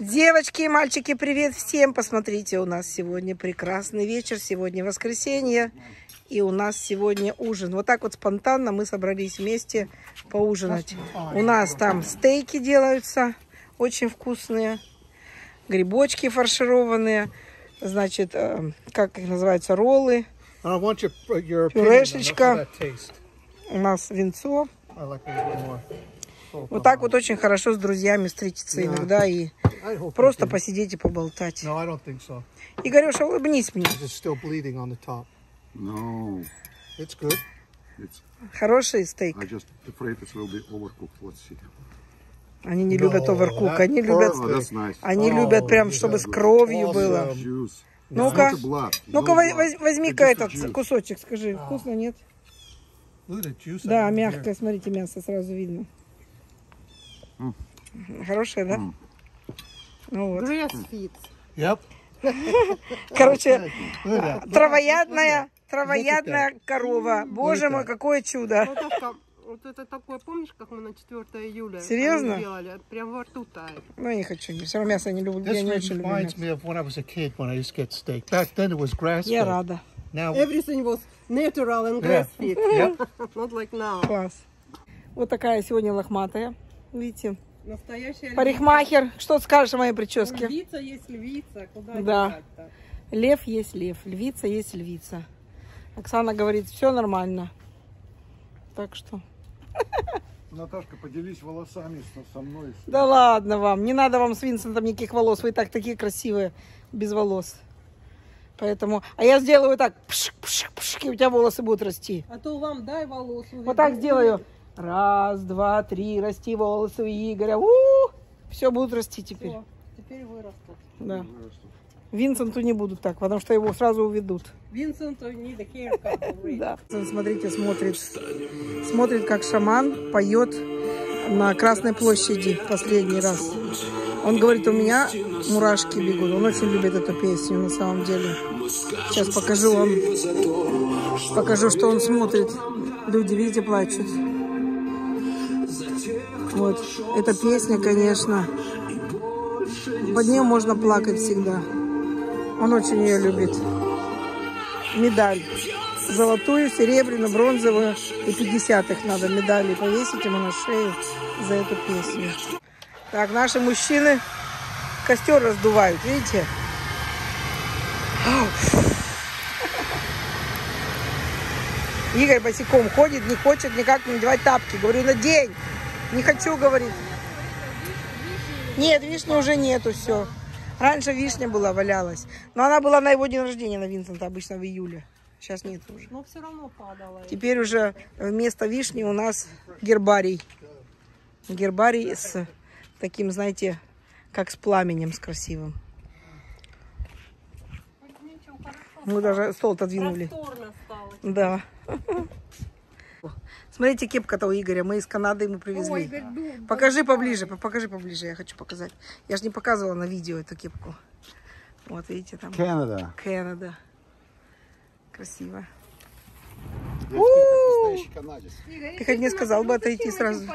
Девочки и мальчики, привет всем! Посмотрите, у нас сегодня прекрасный вечер, сегодня воскресенье, и у нас сегодня ужин. Вот так вот спонтанно мы собрались вместе поужинать. У нас там стейки делаются, очень вкусные, грибочки фаршированные, значит, э, как их называются, роллы. Пюрешечка. У нас винцо. Вот так вот очень хорошо с друзьями встретиться иногда и просто посидеть и поболтать. No, I don't think so. Игореша, улыбнись мне. It's still bleeding on the top. No, It's good. it's. Хороший стейк. I just afraid it will be overcooked. Let's see. Они не No, любят оверкук, that они любят, Oh, nice. они Oh, любят прям, чтобы с кровью awesome. было. Juice. Ну-ка, It's ну-ка возьми-ка It's этот juice. кусочек, скажи, вкусно, нет? Да, мягкое, смотрите, мясо сразу видно. Хорошее, да? Ну вот. Grassfeed. Yep. Короче, at that. травоядная, травоядная корова. Боже мой, какое чудо. Вот это такое, помнишь, как мы на 4 июля Серьезно? делали? Прям во рту тает. Ну, я не хочу, все равно мясо не люблю, я не очень люблю reminds мясо. me of when I was a kid when I used to get steak. Back then it was grass Я fed. рада. Now, Everything was natural and Yeah. grass-feed. Yep. Not like now. Класс. Вот такая сегодня лохматая. Видите? Настоящая Парикмахер, что скажешь о моей прическе? львица есть львица. Куда Да. Лев есть лев, львица есть львица. Оксана говорит, все нормально. Так что, Наташка, поделись волосами со, со мной. да ладно вам, не надо вам с Винсентом никаких волос, вы и так такие красивые, без волос. Поэтому, а я сделаю так, пшик, пшик, пшик, и у тебя волосы будут расти. А то вам дай волос. Вот так сделаю. Раз, два, три, расти волосы у Игоря. Все будут расти теперь. Всё, теперь вырастут. Да. Винсенту не будут так, потому что его сразу уведут. Винсент need a haircut already. Да. Смотрите, смотрит, смотрит, как шаман поет на Красной площади последний раз. Он говорит, у меня мурашки бегут. Он очень любит эту песню на самом деле. Сейчас покажу вам, покажу, что он смотрит. Люди, видите, плачут. Вот, эта песня, конечно, под нее можно плакать всегда. Он очень ее любит. Медаль. Золотую, серебряную, бронзовую и 50-х надо медали повесить ему на шею за эту песню. Так, наши мужчины костер раздувают, видите? Игорь босиком ходит, не хочет никак надевать тапки. Говорю, надень. Не хочу, говорит. Нет, вишни уже нету, все. Раньше вишня была, валялась. Но она была на его день рождения, на Винсента, обычно в июле. Сейчас нет уже. Но все равно падала. Теперь уже вместо вишни у нас гербарий. Гербарий с таким, знаете, как с пламенем, с красивым. Мы даже стол отодвинули. Да. Смотрите, кепка-то у Игоря. Мы из Канады ему привезли. Ой, Игорь, Покажи поближе, по- покажи поближе, я хочу показать. Я же не показывала на видео эту кепку. Вот, видите, там Canada. Канада. Красиво. Ты хоть не иди сказал бы отойти сразу.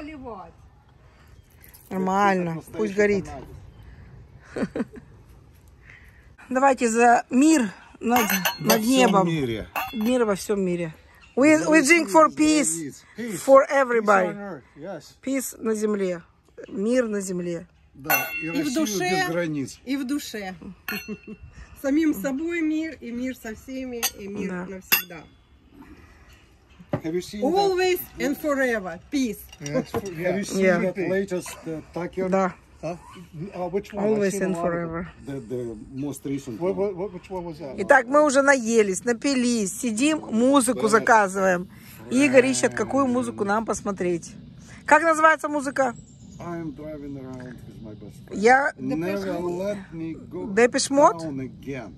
Нормально, пусть горит. Давайте за мир над, над небом. мире. Мир во всем мире. We, we drink for peace, Peace. for Peace on everybody. earth. Yes. Peace на земле. Мир на земле. Да, и, И в душе. без границ. И в душе. Самим собой мир, и мир со всеми, и мир Да. навсегда. Always and forever. Peace. that? Have you seen Yeah. that latest uh, Tucker? Да. Huh? Uh, which one? Always I've seen a and lot of forever. them. The, the most recent What, one. what, what, which one was that? Итак, мы уже наелись, напились, сидим, музыку заказываем. Игорь ищет, какую музыку нам посмотреть. Как называется музыка? I'm driving around with my best friend. Я Never let me go down again.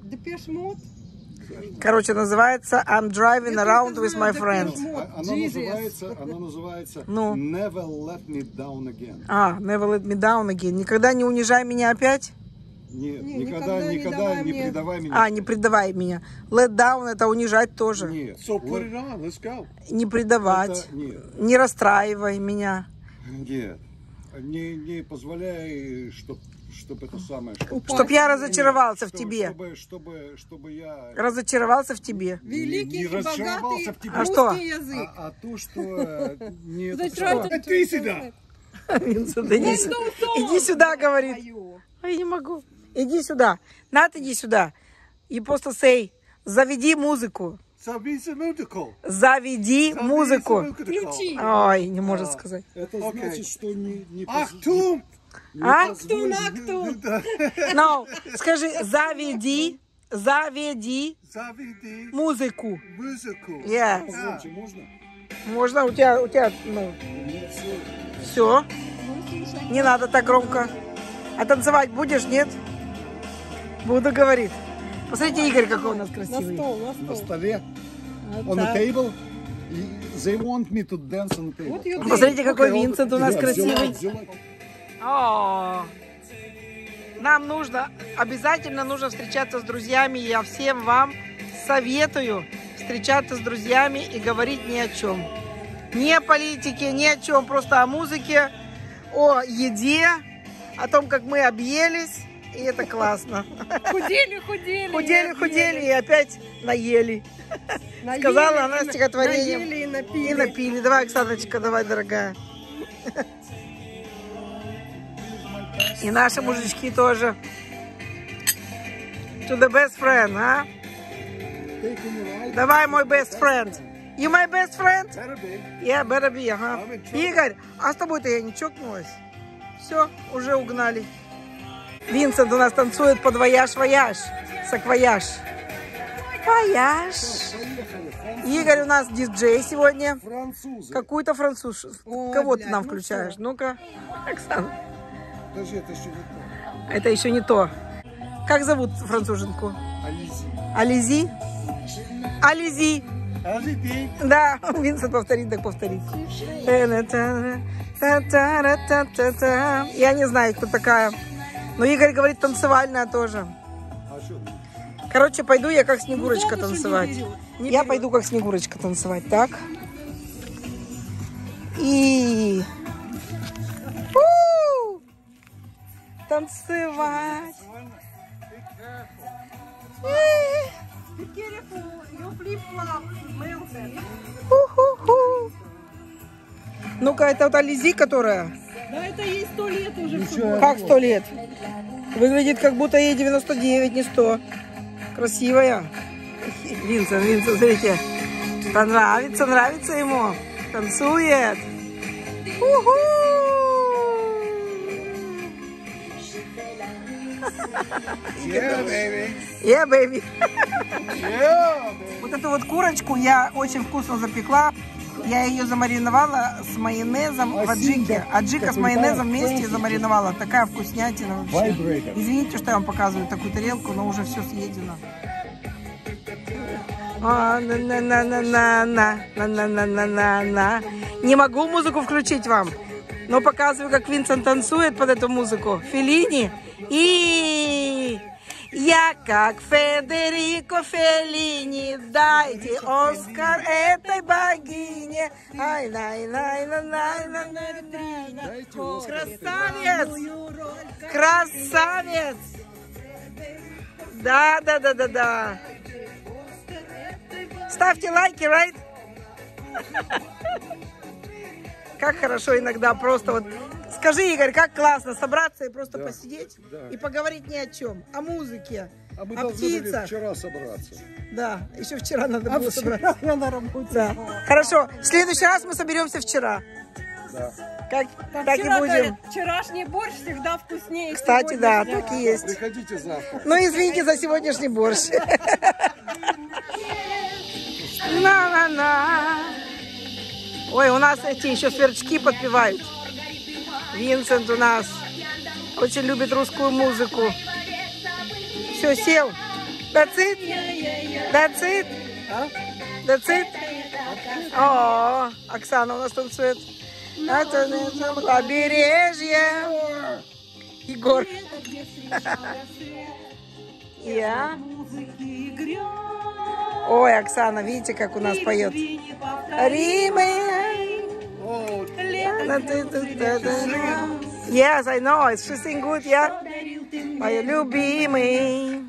Короче, называется I'm driving around with my friend. А- Она называется, она называется Ну. Never let me down again. А, Never Let Me Down Again. Никогда не унижай меня опять. Нет, Не, никогда, никогда не никогда не мне- предавай меня. А, не предавай меня. Let down это унижать тоже. Нет. So put it on. Let's go. Не предавать. это- нет, Не расстраивай меня. нет. Не, не позволяй, чтоб, чтоб это самое, чтоб, Чтоб я разочаровался в тебе. чтобы, чтобы, чтобы я... Разочаровался в тебе. Великий Не и богатый разочаровался в тебе. А что? русский язык. А, а то, что э, не? Ты сюда! Иди, сю- иди сюда, говорит. Ой, не могу. Иди сюда. Над, иди сюда. И просто say, заведи музыку. Зависи музыку. Заведи музыку. Включи. Ой, не может сказать. Это значит, что не... не! А? Акту на акту. No, скажи, заведи, заведи Заведи музыку. музыку. Громче можно? Можно у тебя, у тебя, ну, все. Не надо так громко. А танцевать будешь, нет? Буду, говорит. Посмотрите, Игорь, какой у нас На красивый. стол, на На стол. столе. Вот On the table. They want me to dance on the table. Вот Посмотрите, какой Винсент у нас красивый. взяла. О, Нам нужно, обязательно нужно встречаться с друзьями. Я всем вам советую встречаться с друзьями и говорить ни о чем. Ни о политике, ни о чем, просто о музыке, о еде, о том, как мы объелись. И это классно. Худели, худели. Худели, худели и опять наели. Наели, Сказала она на- стихотворением. Наели и напили. И напили. Давай, Оксаночка, давай, дорогая. И наши мужички тоже. To the best friend, а? Давай, мой best friend. You my best friend? Better be. Yeah, better be, ага. Игорь, а с тобой-то я не чокнулась. Все, уже угнали. Винсент у нас танцует под voyage-voyage. Саквояж. Вояж. Игорь у нас диджей сегодня. Французы. Какую-то француз. О, Кого ты блядь, нам ну включаешь? Ну-ка. Оксана. Подожди, это еще не то. Это еще не то. Как зовут француженку? Ализи. Ализи? Ализи. Ализи. Да, Винсент повторит, так повторит. Я не знаю, кто такая. Но Игорь говорит танцевальная тоже. Короче, пойду я как Снегурочка Ну, танцевать. Я пойду как Снегурочка танцевать, так? И... У! Танцевать. Your flip-flop melted. Ху-ху-ху. Ну-ка, это вот Ализи, которая... Да это ей сто лет уже. Еще. Как сто лет? Выглядит, как будто ей 99, не 100. Красивая. Винсент, Винсент, смотрите. Понравится, нравится ему. Танцует. Уху! Yeah, baby. Yeah, baby. Yeah, baby. Вот эту вот курочку я очень вкусно запекла. Я ее замариновала с майонезом в аджике. Аджика с майонезом вместе замариновала. Такая вкуснятина вообще. Извините, что я вам показываю такую тарелку, но уже все съедено. А, на на на на на на на на на на на на Не могу музыку включить вам, но показываю, как Винсент танцует под эту музыку. Феллини и я как Федерико Феллини, дайте Оскар этой богине. Ай, най, най, най, най, най, най, най, най. Красавец! Красавец! Да, да, да, да, да. Ставьте лайки, right? Как хорошо иногда просто вот... Скажи, Игорь, как классно собраться и просто посидеть да. и поговорить ни о чем. О музыке, А мы о птицах. вчера собраться. Да, еще вчера надо А было вчера собраться. я на работе. Да. Хорошо, в следующий раз мы соберемся вчера. Да. Как, Там так и вчера будем. говорят, вчерашний борщ всегда вкуснее. Кстати, да, так и есть. Приходите завтра. Ну, извините за сегодняшний борщ. На-на-на. Ой, у нас эти еще сверчки подпевают. Винсент у нас очень любит русскую музыку. Все, сел. It? That's it? О, Оксана у нас танцует. Это побережье. Егор. Я. Ой, Оксана, видите, как у нас поет? Римы. Yes, I know. She sing good, yeah? Моя любимый.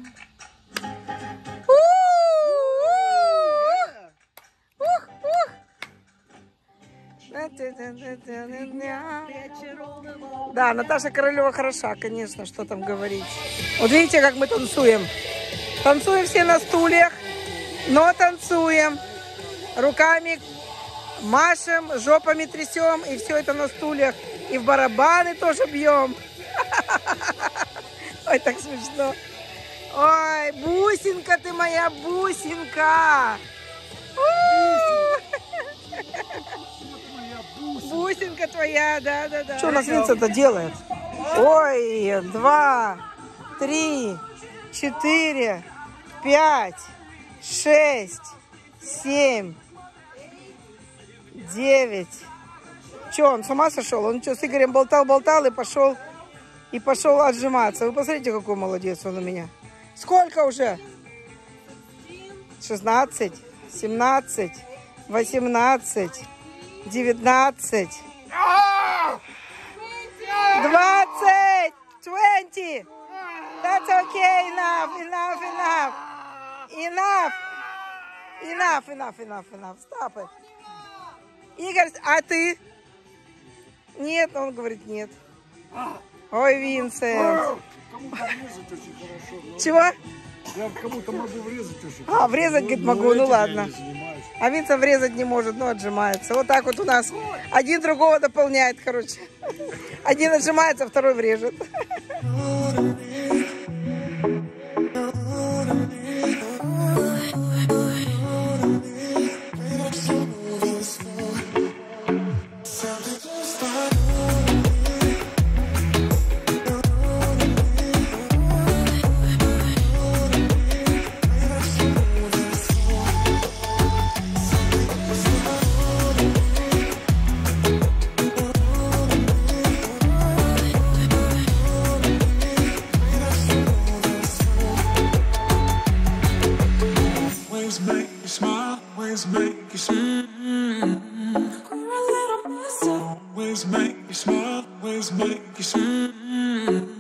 Да, Наташа Королева хороша, конечно, что там говорить. Вот видите, как мы танцуем. Танцуем все на стульях, но танцуем. Руками машем, жопами трясем, и все это на стульях. И в барабаны тоже бьем. Ой, так смешно. Ой, бусинка ты моя, бусинка. Бусинка твоя, да, да, да. Что у нас Винсент-то делает? Ой, два, три, четыре, пять, шесть, семь, девять. Че, он с ума сошел? Он что, с Игорем болтал-болтал и пошел, и пошел отжиматься. Вы посмотрите, какой молодец он у меня. Сколько уже? 16, 17, 18, 19, 20, 20. That's okay, enough, enough, enough. Enough. Enough, enough, enough, enough. Stop it. Игорь, а ты? Нет, он говорит нет. Ой, Винсент. Чего? Я кому-то могу врезать очень А, врезать, говорит, Но могу, ну я ладно. А Винсент врезать не может, но отжимается. Вот так вот у нас. Один другого дополняет, короче. Один отжимается, второй врежет. time.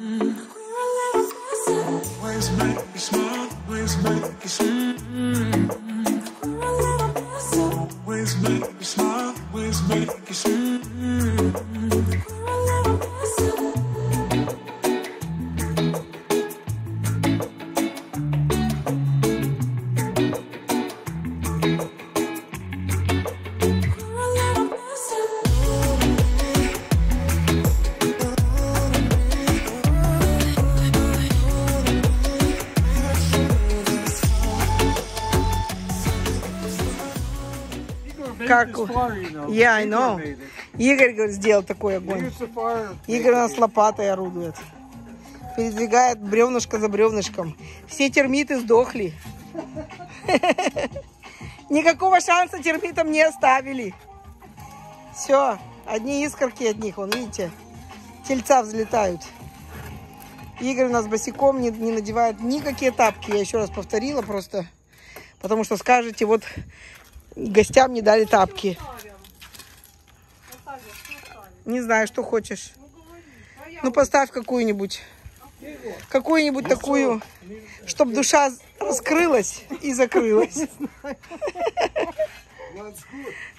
Far, you know. Yeah, I Igor know. made it. Игорь, говорит, сделал такой огонь. Игорь у нас лопатой орудует. Передвигает бревнышко за бревнышком. Все термиты сдохли. Никакого шанса термитам не оставили. Все, одни искорки от них, вон, видите, тельца взлетают. Игорь у нас босиком не, не надевает никакие тапки. Я еще раз повторила просто, потому что скажете, вот гостям не дали тапки. Не знаю, что хочешь. Ну, поставь какую-нибудь. Какую-нибудь такую, чтобы душа раскрылась и закрылась.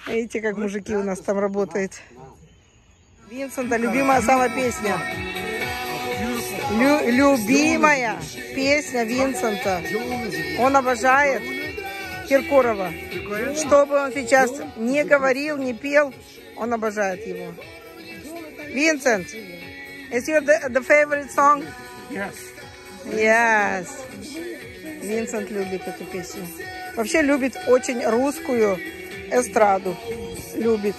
Видите, как мужики у нас там работают. Винсента, любимая самая песня. Лю- любимая песня Винсента. Он обожает Киркорова. Что бы он сейчас не говорил, не пел, он обожает его. Винсент, is your the, the favorite song? Yes. Yes. Винсент любит эту песню. Вообще любит очень русскую эстраду. Любит.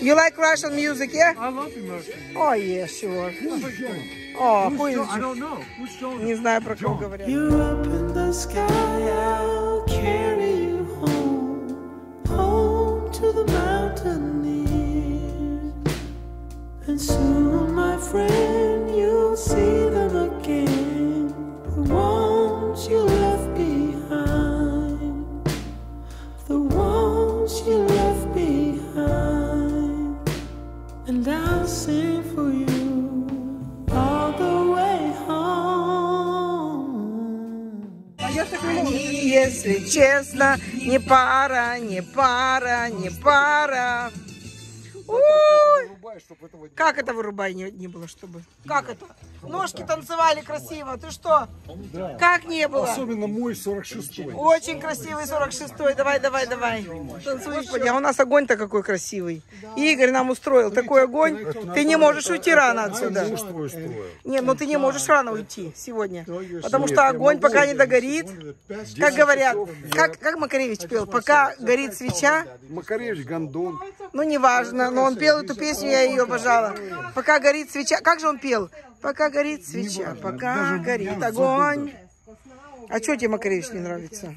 You like Russian music, yeah? I love emotion. Oh, yeah, sure. Oh, who is... I don't know. Who's Jonas? Не знаю, про кого говорят. To the mountaineers. And soon, my friend, если честно, не пара, не пара, не пара. Ой, как это вырубай не было, чтобы? Как это? Ножки танцевали красиво. Ты что? Да. Как не было? Особенно мой 46-й. Очень красивый 46-й. Давай, давай, давай. Танцуй, Господи, а у нас огонь-то какой красивый. Игорь нам устроил такой огонь. Ты не можешь уйти рано отсюда. Устроил. Нет, ну ты не можешь рано уйти сегодня. Потому что огонь пока не догорит. Как говорят, как, как Макаревич пел, пока горит свеча, Макаревич, Гондон. ну неважно, но он пел эту песню, я ее обожала. Пока горит свеча, как же он пел? Пока горит свеча, пока горит огонь. А что тебе Макаревич не нравится?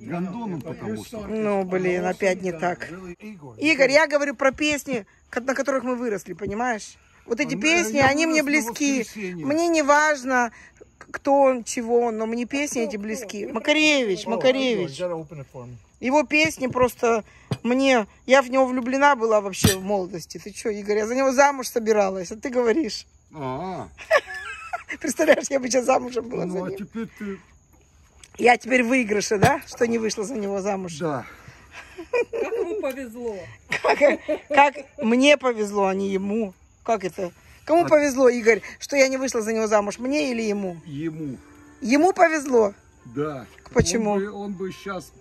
Гондоном потому что. Ну, блин, опять не так. Игорь, я говорю про песни, на которых мы выросли, понимаешь? Вот эти песни, я они мне близки. Мне не важно, кто он, чего он, но мне песни эти близки. Макаревич, Макаревич. Его песни просто мне... Я в него влюблена была вообще в молодости. Ты что, Игорь, я за него замуж собиралась, а ты говоришь. А, Представляешь, я бы сейчас замужем была за ну а ним. теперь ты... Я теперь в выигрыше, да? Что не вышла за него замуж. Да. Как ему повезло. Как, как мне повезло, а не ему. Как это? Кому повезло, Игорь, что я не вышла за него замуж? Мне или ему? Ему. Ему повезло. Да. Почему? Он бы, он бы сейчас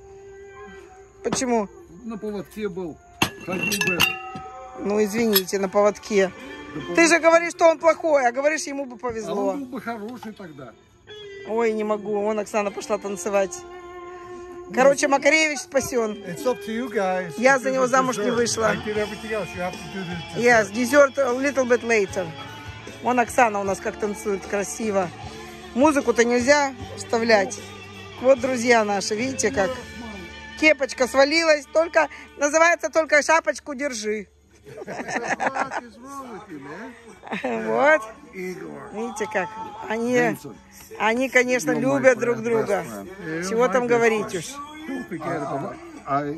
Почему? на поводке был. Ходил бы. Ну, извините, на поводке. Ты же говоришь, что он плохой, а говоришь, ему бы А повезло. он был бы хороший тогда. Ой, не могу. Вон Оксана пошла танцевать. Короче, Макаревич спасен. It's up to you guys. Я за него замуж не вышла. This. Yes, dessert a little bit later. Вон Оксана у нас как танцует красиво. Музыку-то нельзя вставлять. Вот друзья наши, видите как? Кепочка свалилась, только называется только шапочку держи. Вот, видите как? Они, они, конечно, любят друг друга. Чего там говорить уж?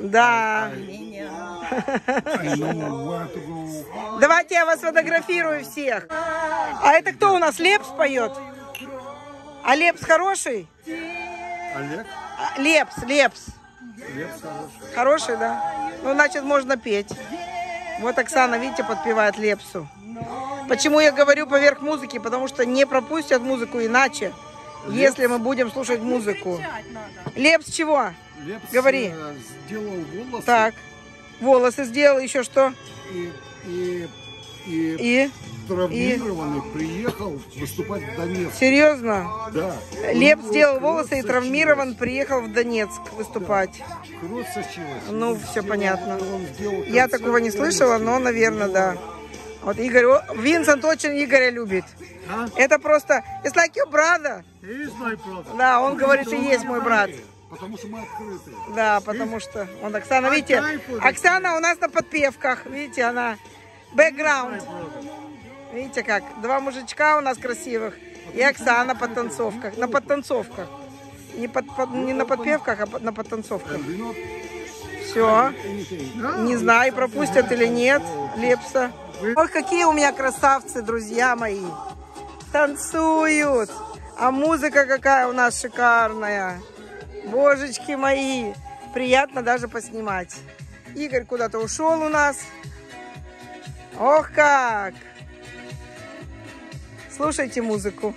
Да. Давайте я вас фотографирую всех. А это кто у нас? Лепс поет? А Лепс хороший? Олег, А, Лепс, Лепс. Лепс хороший. Хороший, да? Ну, значит, можно петь. Вот Оксана, видите, подпевает Лепсу. Почему я говорю поверх музыки? Потому что не пропустят музыку иначе, если мы будем слушать музыку. Лепс чего? Лепс Говори. э, сделал волосы Так, волосы сделал, еще что? и, и, и, И? Травмированный приехал выступать в Донецк. Серьезно? Да. Него сделал волосы и травмирован, приехал в Донецк выступать. Кровь сочилась. Ну, все сделал- понятно. Я такого не слышала, но, наверное, да. Вот Игорь, о, Винсент очень Игоря любит. Это просто, it's like your brother. He is my brother. Да, он говорит, и есть мой брат. Потому что мы открыты. Да, потому что он Оксана, видите, Оксана у нас на подпевках, видите, она бэкграунд. Видите как, два мужичка у нас красивых и Оксана под танцовках, на подтанцовках. Не, под, под- не на подпевках, а на подтанцовках. Все. Не знаю, пропустят или нет Лепса. Ой, какие у меня красавцы, друзья мои. Танцуют. А музыка какая у нас шикарная. Божечки мои. Приятно даже поснимать. Игорь куда-то ушел у нас. Ох как. Слушайте музыку.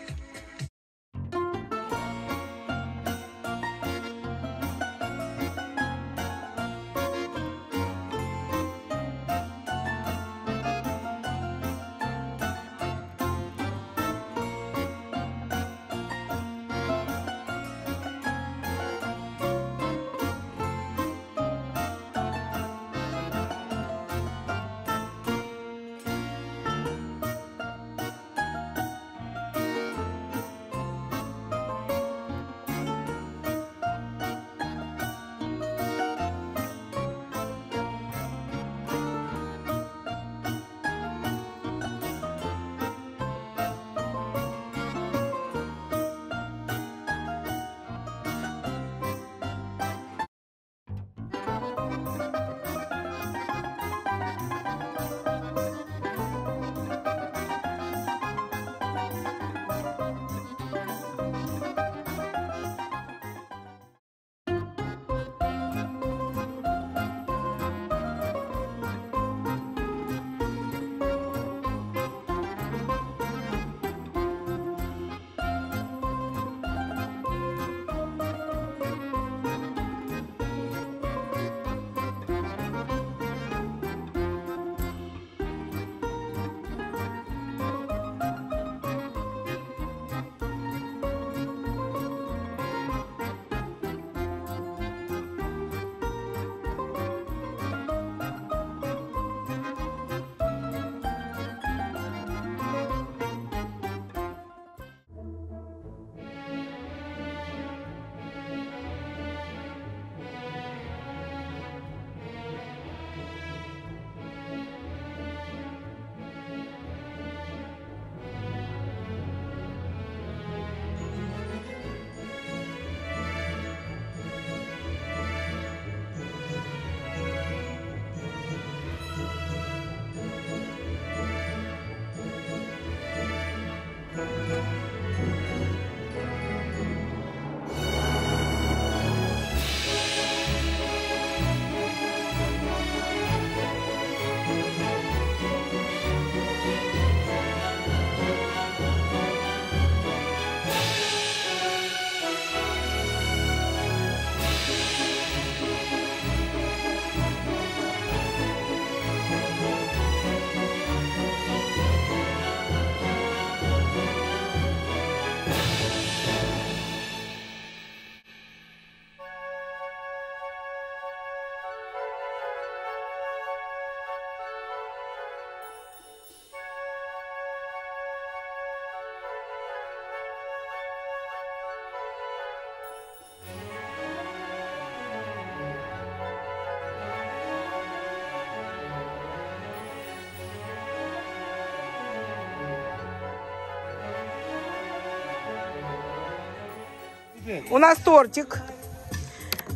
У нас тортик.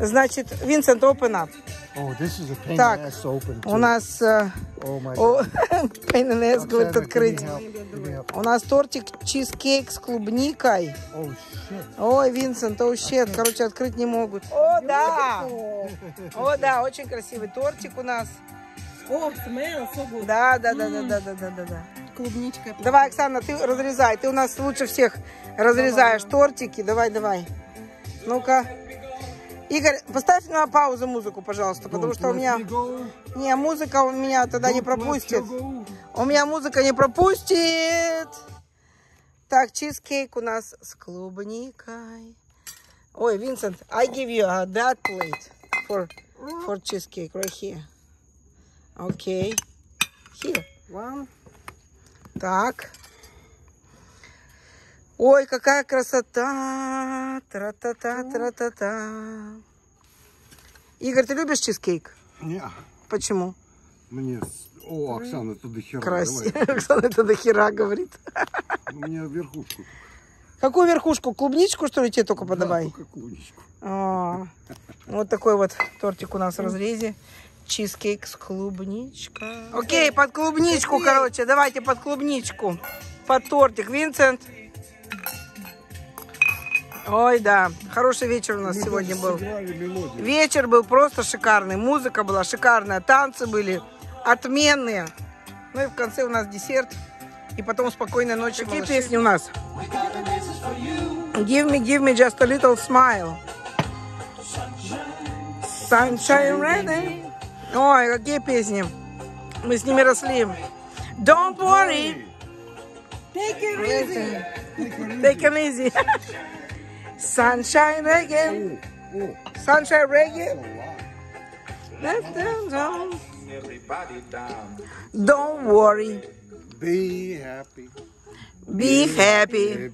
Значит, Винсент, open up. Oh, this is a pain Так, ass to open. У нас... э, Oh my god. pain in ass, говорит, открыть. У нас тортик чизкейк с клубникой. Oh shit. Ой, Винсент, о, щет. Короче, открыть не могут. О, да. О, да, очень красивый тортик у нас. О, good. Да, да, да, да, да, да, да, да, да. Клубничка. Давай, Оксана, ты разрезай. Ты у нас лучше всех разрезаешь тортики. Давай, давай. Ну-ка. Игорь, поставь на паузу музыку, пожалуйста, потому что у меня... Не, музыка у меня тогда не пропустит. У меня музыка не пропустит. Так, чизкейк у нас с клубникой. Ой, Винсент, I give you uh, that plate for, for cheesecake right here. Okay. Here. One. Так. Ой, какая красота! Тра-та-та, тра-та-та. Игорь, ты любишь чизкейк? Не, Почему? мне... О, Оксана, это до хера. Красиво. Давай. Оксана это до хера говорит. Мне верхушку. Какую верхушку? Клубничку, что ли, тебе только Да, подавай? только клубничку. А, вот такой вот тортик у нас в разрезе. Чизкейк с клубничкой. Окей, под клубничку, короче. Давайте под клубничку. Под тортик. Винсент. Ой, да. Хороший вечер у нас Мы сегодня был. Вечер был просто шикарный. Музыка была шикарная. Танцы были отменные. Ну и в конце у нас десерт. И потом спокойной ночи. Какие песни у нас? Give me, give me just a little smile. Sunshine ready. Ой, какие песни. Мы с ними росли. Don't worry. Take it easy. Take it easy. Sunshine Reggae. Ooh, ooh. Sunshine Reggae. Let them go. Everybody down. Don't worry. Be happy. Be, Be happy. happy.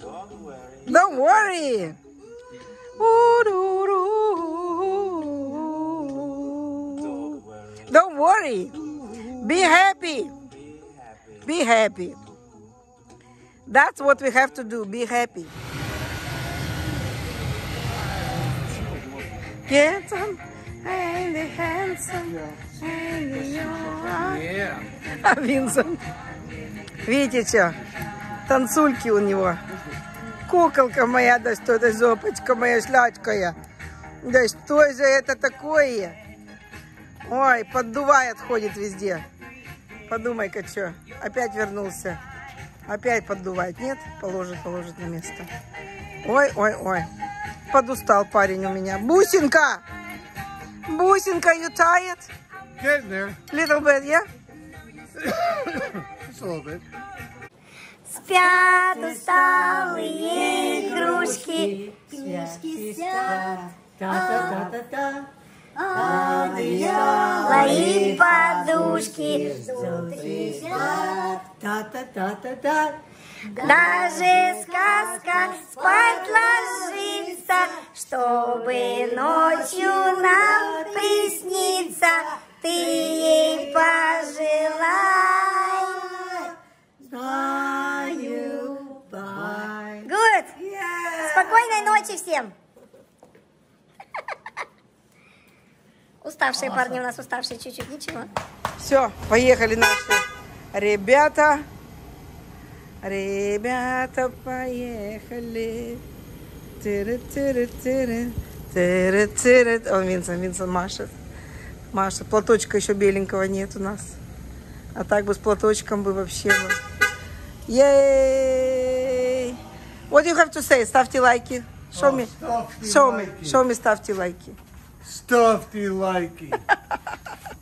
Don't worry. Don't worry. Don't worry. Be happy. Be happy. Be happy. That's what we have to do. Be happy. Get on and the handsome and young. А Винсент. Видите, что? Танцульки у него. Куколка моя, да что это зопочка моя шлячкая. Да что же это такое? Ой, поддувает, ходит везде. Подумай-ка, что? Опять вернулся. Опять поддувает. Нет? Положит, положит на место. Ой, ой, ой. Подустал парень у меня. Бусинка! Бусинка, you tired? Getting there. Little bit, yeah? Just a little bit. Спят усталые игрушки, игрушки спят, та-та-та-та-та. Одеяло и подушки желтые спят, та-та-та-та-та. Даже сказка спать ложится, чтобы ночью нам присниться, ты ей пожелай. Good. Спокойной ночи всем. Уставшие парни у нас, уставшие чуть-чуть, ничего. Все, поехали наши ребята. Ребята, поехали. Тыры-тыры-тыры, тыры-тыры. Он Винсон, Винсон машет. Машет. Платочка еще беленького нет у нас. А так бы с платочком бы вообще бы. Ей! What do you have to say? Ставьте лайки. Show me. Show me. Show me ставьте лайки. Ставьте лайки.